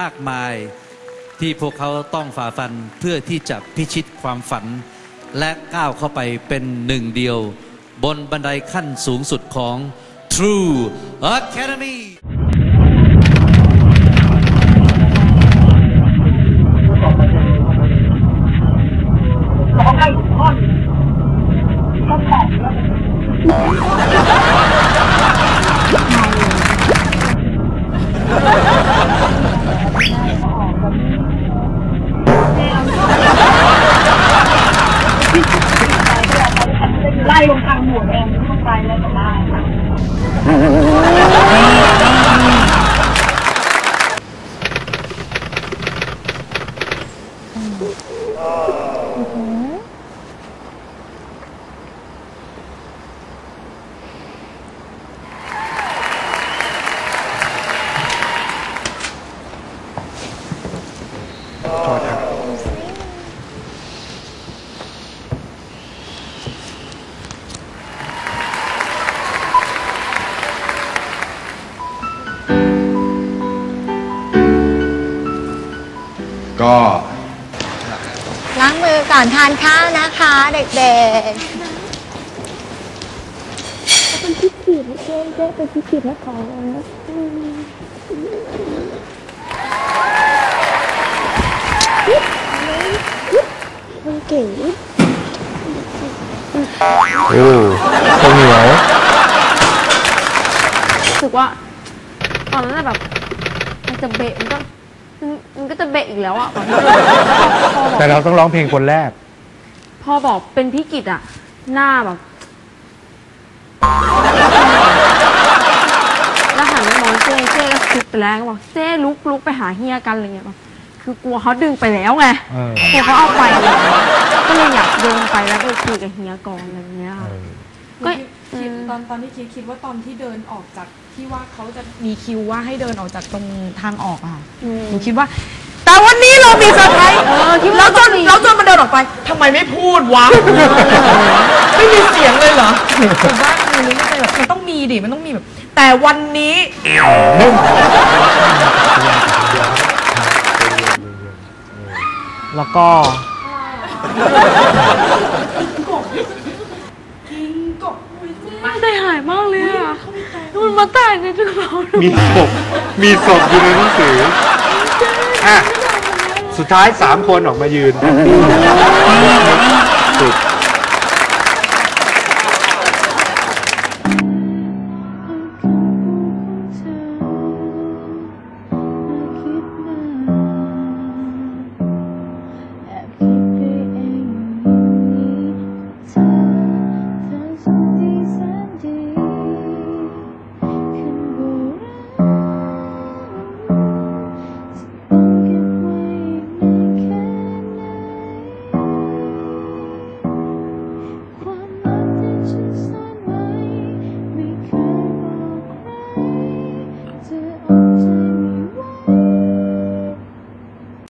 มากมายที่พวกเขาต้องฝ่าฟันเพื่อที่จะพิชิตความฝัน และก้าวเข้าไปเป็นหนึ่งเดียว บนบันไดขั้นสูงสุดของ True Academy ไล่ลงทางหมวดเองไม่ต้องไปแล้วก็ได้ค่ะ ก็ล้างมือก่อนทานข้าวนะคะ เด็กเป็นพิธีนะเจ๊เจ๊เป็นพิธีนะขอนะมันเก่งโอ้ข้าวเหนียวรู้สึกว่า ตอนนั้นน่ะแบบมันจะเบะมันก็ มันมันก็จะเบะอีกแล้วอะแบบพอบอกแต่เราต้องร้องเพลงคนแรก พอบอกเป็นพี่กิตอะ หน้าแบบแล้วหันไปมองเจ้เจ้ก็คิดไปแล้วก็บอกเจ้ลุกลุกไปหาเฮียกันอะไรเงี้ยแบบคือกลัวเขาดึงไปแล้วไงเออ กลัวเขาเอาไปอะไรเงี้ยก็เลยอยากเดินไปแล้วไปคุยกับเฮียก่อนอะไรเงี้ยก็ คิดตอนตอนที่คิดคิดว่าตอนที่เดินออกจากที่ว่าเขาจะมีคิวว่าให้เดินออกจากตรงทางออกอะค่ะหนูคิดว่า แต่วันนี้เรามีเซอร์ไพรส์เออคิดว่าแล้วจนต้องมีแล้วจนมันเดินออกไปทำไมไม่พูดวะไม่มีเสียงเลยเหรอผมว่าคือนึกในใจแบบมันต้องมีดิมันต้องมีแบบ แต่วันนี้แล้วก็ ใจหายมากเลยอะมันมาแต่งในกระเป๋าหนูมีศพมีศพอยู่ในหนังสืออะสุดท้ายสามคนออกมายืนสุด